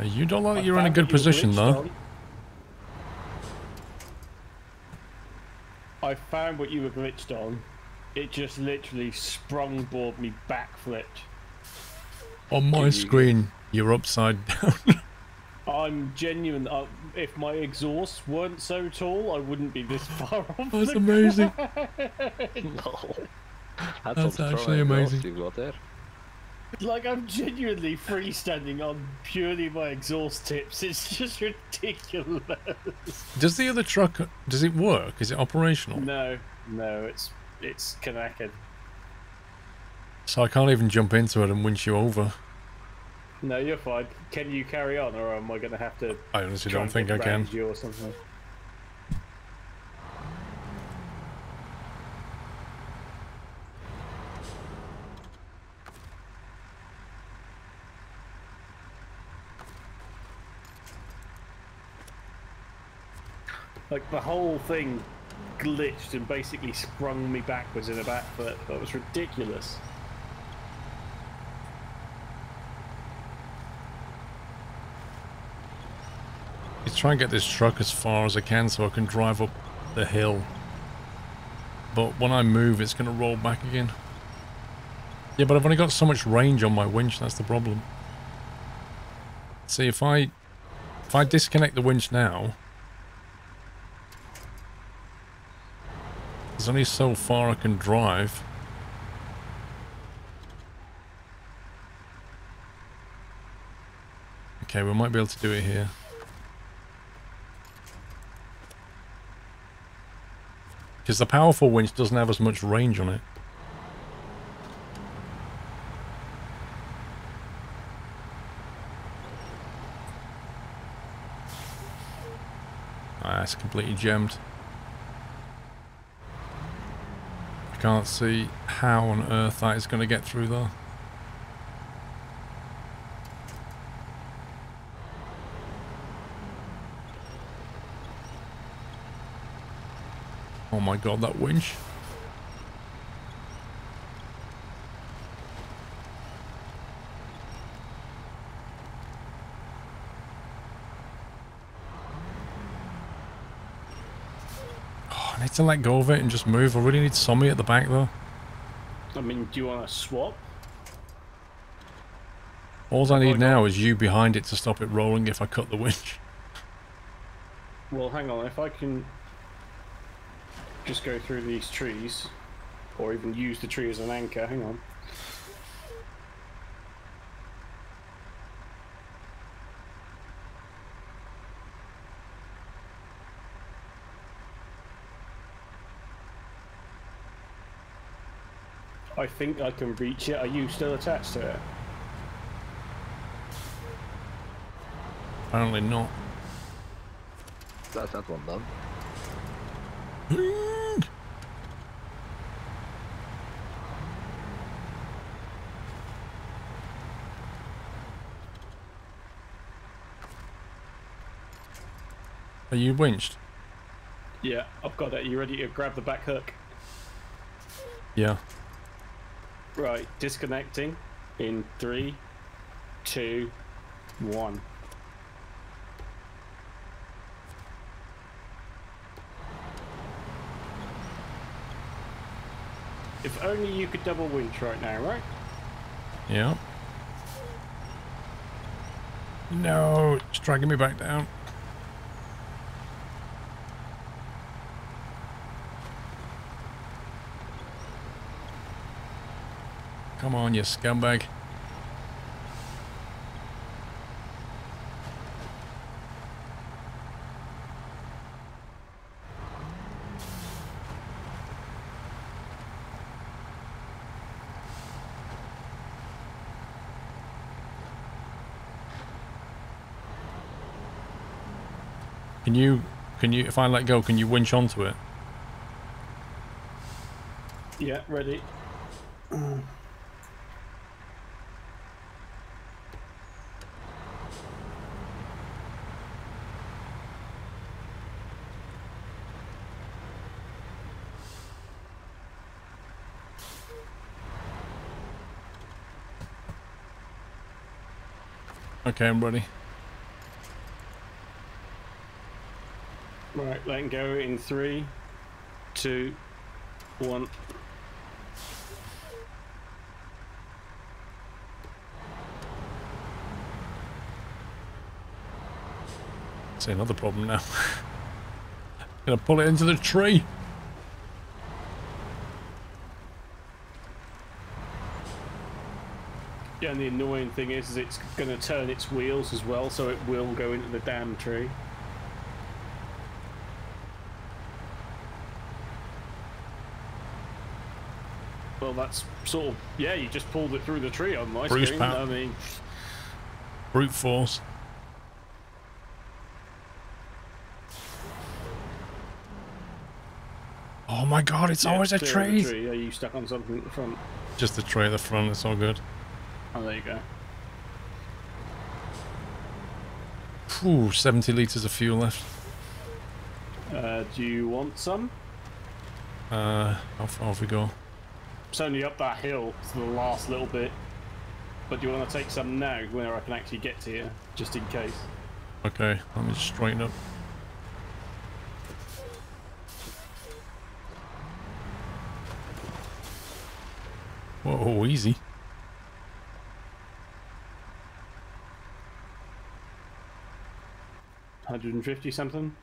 You don't look like you're in a good what you were position, though. on. I found what you were glitched on. It just literally sprung board me back flipped. On my you- screen, you're upside down. I'm genuine. Uh, if my exhausts weren't so tall, I wouldn't be this far off. That's the amazing. No. That's, That's actually amazing. You got there. Like I'm genuinely freestanding on purely my exhaust tips. It's just ridiculous. Does the other truck, does it work? Is it operational? No, no, it's it's connected. So I can't even jump into it and winch you over. No, you're fine. Can you carry on, or am I going to have to? I honestly don't think I can. You or something. Like the whole thing glitched and basically sprung me backwards in a back foot. That was ridiculous. Let's try and get this truck as far as I can so I can drive up the hill. But when I move, it's going to roll back again. Yeah, but I've only got so much range on my winch, that's the problem. See, if I... If I disconnect the winch now... There's only so far I can drive. Okay, we might be able to do it here. Because the powerful winch doesn't have as much range on it. Ah, it's completely gemmed. I can't see how on earth that is going to get through though. Oh my god, that winch. Oh, to let go of it and just move. I really need Sommy at the back though. I mean, do you want to swap? All I Oh, need God. now is you behind it to stop it rolling if I cut the winch. Well, hang on. If I can just go through these trees. or even use the tree as an anchor. Hang on. I think I can reach it. Are you still attached to it? Apparently not. That's that one done. Are you winched? Yeah, I've got it. Are You ready to grab the back hook? Yeah. Right, disconnecting in three, two, one. If only you could double winch right now, right? Yeah. No, it's dragging me back down. Come on, you scumbag. Can you, can you, if I let go, can you winch onto it? Yeah, ready. Okay, I'm ready. Right, letting go in three, two, one. See another problem now. Gonna pull it into the tree. And the annoying thing is, is it's going to turn its wheels as well, so it will go into the damn tree. Well, that's sort of yeah. You just pulled it through the tree on my Bruce screen. Power. I mean, Brute force. Oh my god, it's yeah, always a the tree. Are you stuck on something at the front? Just the tree at the front, it's all good. Oh, there you go. Ooh, 70 litres of fuel left. Uh, do you want some? Uh, how far have we go? It's only up that hill to the last little bit. But do you want to take some now, where I can actually get to you, just in case? Okay, let me just straighten up. Whoa, easy. Hundred and fifty something.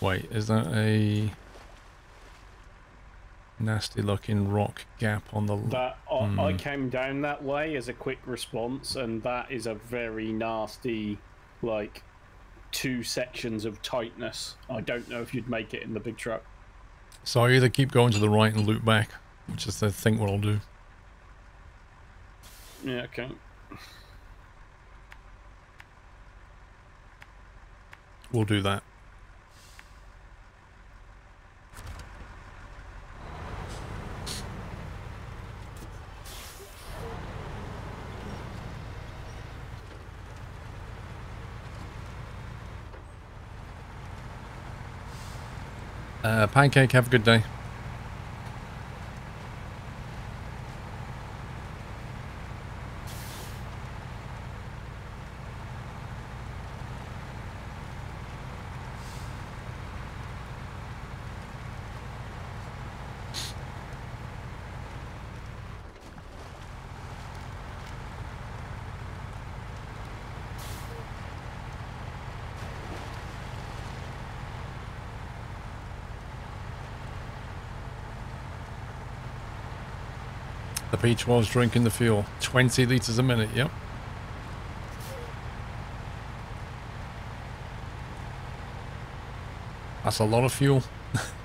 Wait, is that a nasty looking rock gap on the... That I, I Hmm. came down that way as a quick response, and that is a very nasty, like, two sections of tightness. I don't know if you'd make it in the big truck. So I either keep going to the right and loop back, which is the think what I'll do. Yeah, okay. We'll do that. Uh, Pancake, have a good day. The P12's drinking the fuel. 20 litres a minute, yep. That's a lot of fuel.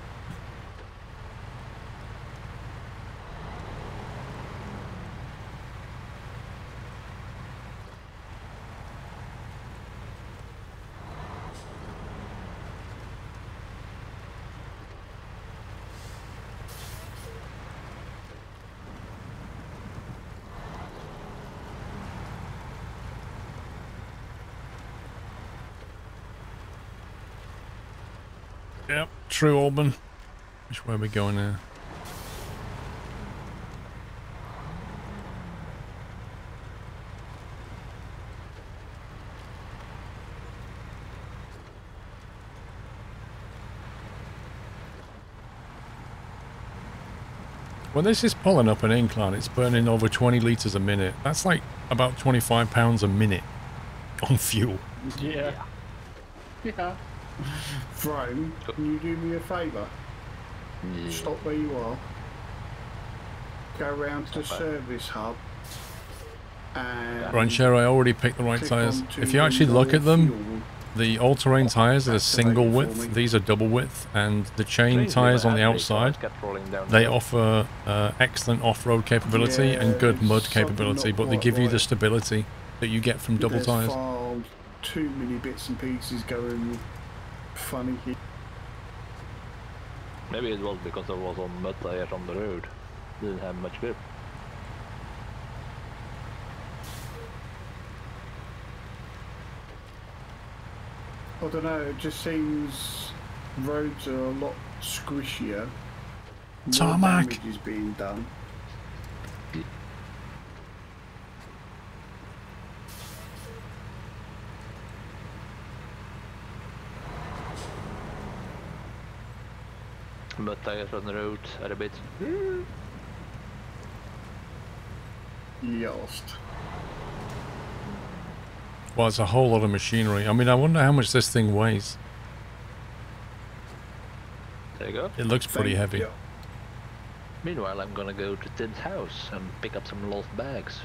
Yep, true Auburn. Which way are we going now? Well, this is pulling up an incline. It's burning over 20 litres a minute. That's like about 25 pounds a minute on fuel. Yeah. Yeah. Throne, can you do me a favour? Stop where you are. Go round to Stop it. service hub. And Ranchero, I already picked the right tyres. If you actually look at them, fuel. the all-terrain tyres are single width. These are double width, and the chain tyres on the my Adley cars outside, kept rolling down the they offer uh, excellent off-road capability and good mud capability, but they quite give you the stability that you get from double tyres. too many bits and pieces going funny here. Maybe it was because I was on mud tires on the road. Didn't have much grip. I don't know, it just seems roads are a lot squishier. More Tarmac. damage is being done. Mud tires on the road are a bit. Yost. Mm. Well, it's a whole lot of machinery. I mean, I wonder how much this thing weighs. There you go. It looks pretty Thank heavy. you. Meanwhile, I'm gonna go to Tim's house and pick up some lost bags.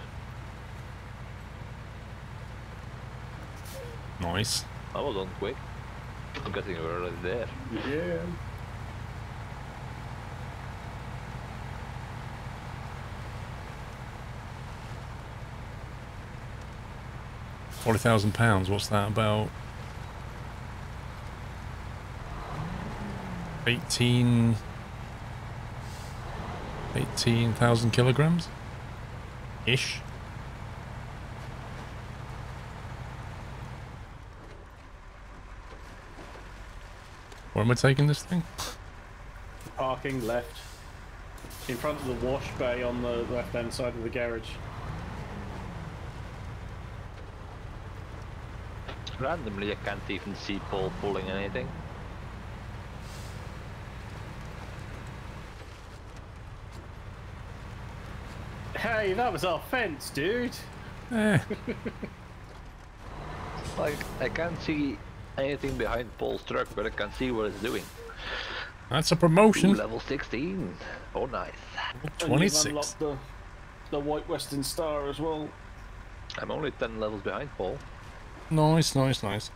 Nice. I was on quick. I'm guessing you were already there. Yeah. Forty thousand pounds. What's that about? Eighteen. Eighteen thousand kilograms. Ish. Where am I taking this thing? Parking left. In front of the wash bay on the left hand side of the garage. Randomly, I can't even see Paul pulling anything. Hey, that was our fence, dude. Eh, Like, I can't see anything behind Paul's truck, but I can see what it's doing. that's a Ooh, promotion. level 16. Oh, nice. Twenty-six. the, the White Western Star as well. I'm only 10 levels behind Paul. Nice, nice, nice.